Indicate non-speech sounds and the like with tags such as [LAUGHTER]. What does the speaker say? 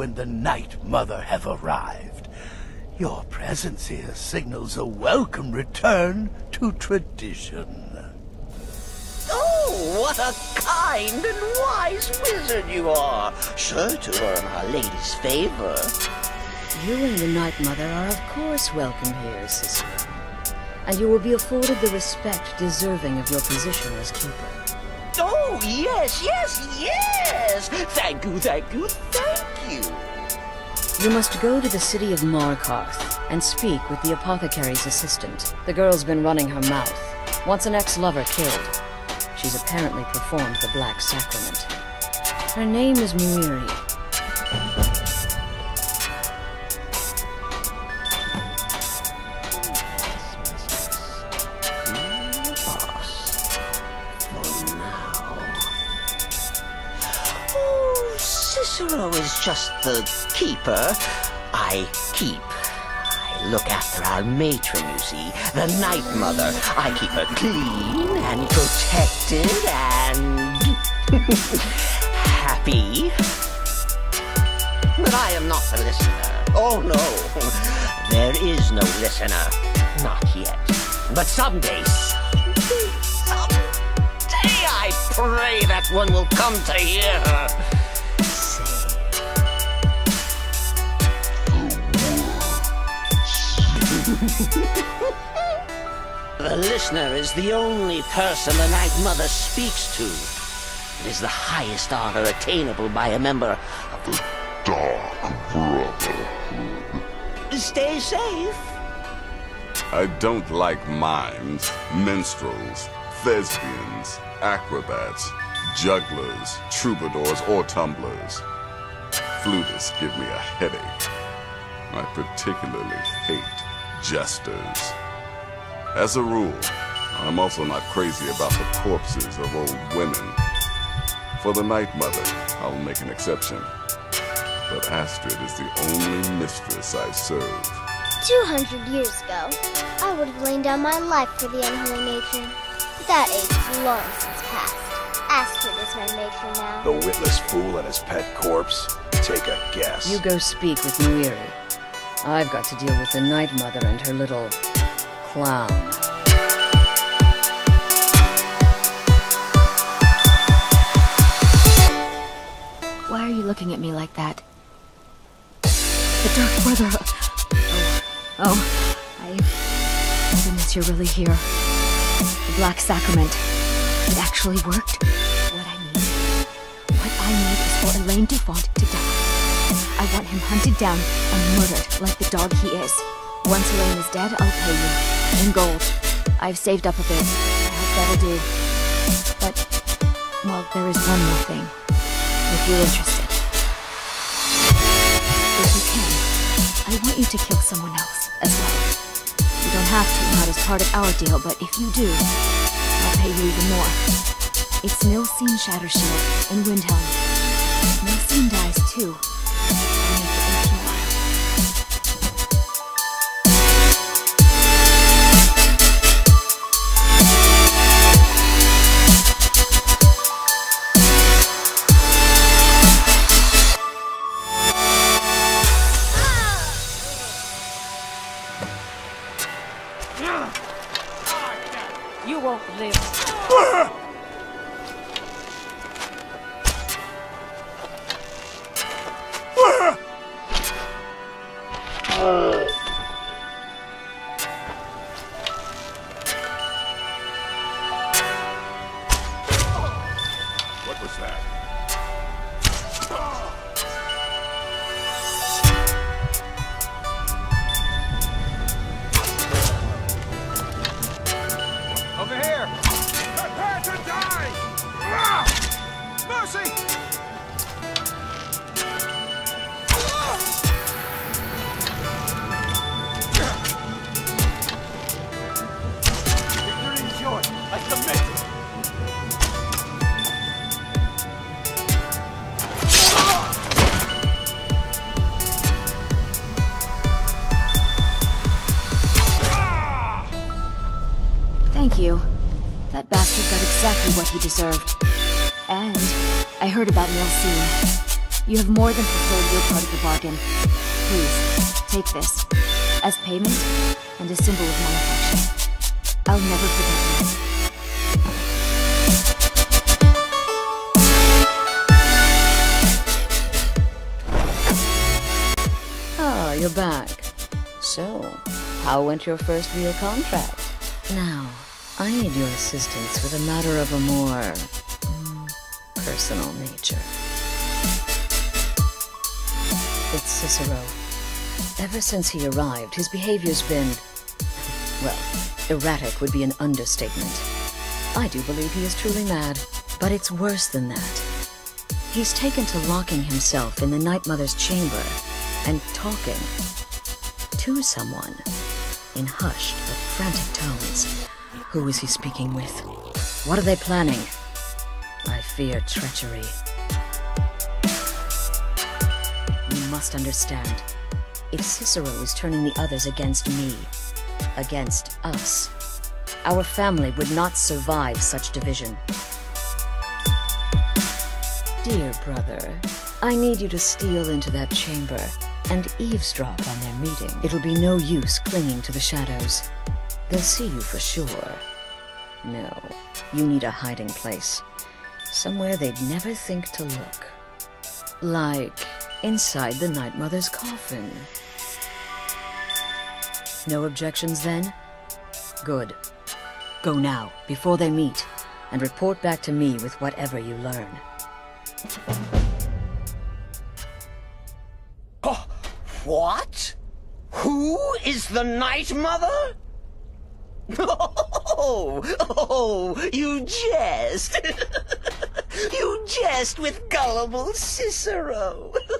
you and the Night Mother have arrived. Your presence here signals a welcome return to tradition. Oh, what a kind and wise wizard you are! Sure to earn Our Lady's favor. You and the Night Mother are of course welcome here, Cicero. And you will be afforded the respect deserving of your position as Keeper. Oh, yes, yes, yes! Thank you, thank you, thank you! You must go to the city of Markarth and speak with the apothecary's assistant. The girl's been running her mouth. Once an ex-lover killed, She's apparently performed the Black Sacrament. Her name is Muiri. Cicero is just the keeper. I keep I look after our matron, you see, the Night Mother. I keep her clean and protected and [LAUGHS] happy. But I am not the listener. Oh no, there is no listener. Not yet. But someday, someday, someday, I pray that one will come to hear her. [LAUGHS] the listener is the only person the Night Mother speaks to. It is the highest honor attainable by a member of the Dark Brotherhood. Stay safe. I don't like mimes, minstrels, thespians, acrobats, jugglers, troubadours, or tumblers. Flutists give me a headache. I particularly hate jesters. As a rule, I'm also not crazy about the corpses of old women. For the Night Mother, I'll make an exception. But Astrid is the only mistress I serve. Two hundred years ago, I would have laid down my life for the unholy matron. But that age is long since past. Astrid is my matron now. The witless fool and his pet corpse? Take a guess. You go speak with Muiri. I've got to deal with the Night Mother and her little clown. Why are you looking at me like that? The Dark Brother... Oh, oh, I... Goodness, you're really here. The Black Sacrament. It actually worked. What I need... What I need is for Alain Dufont to die. I want him hunted down and murdered like the dog he is. Once Alain is dead, I'll pay you. In gold. I've saved up a bit. I hope that'll do. But, well, there is one more thing. If you're interested. If you can, I want you to kill someone else as well. You don't have to, not as part of our deal, but if you do, I'll pay you even more. It's Nilsine Shattershield in Windhelm. Nilsine dies too. You was that? Over here! Prepare to die! Ah! Mercy! Thank you. That bastard got exactly what he deserved. And I heard about Nilsine. You have more than fulfilled your part of the bargain. Please, take this. As payment, and a symbol of my affection. I'll never forget you. Ah, you're back. So, how went your first real contract? Now, I need your assistance with a matter of a more personal nature. It's Cicero. Ever since he arrived, his behavior's been, well, erratic would be an understatement. I do believe he is truly mad, but it's worse than that. He's taken to locking himself in the Night Mother's chamber and talking to someone in hushed but frantic tones. Who is he speaking with? What are they planning? I fear treachery. You must understand. If Cicero is turning the others against me, against us, our family would not survive such division. Dear brother, I need you to steal into that chamber and eavesdrop on their meeting. It'll be no use clinging to the shadows. They'll see you for sure. No, you need a hiding place. Somewhere they'd never think to look. Like inside the Night Mother's coffin. No objections then? Good. Go now, before they meet, and report back to me with whatever you learn. Oh, what? Who is the Night Mother? Oh, oh, [LAUGHS] you jest. [LAUGHS] you jest with gullible Cicero. [LAUGHS]